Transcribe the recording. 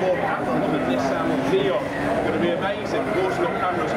more power, look at Nissan atmosphere, it's going to be amazing. We've also got cameras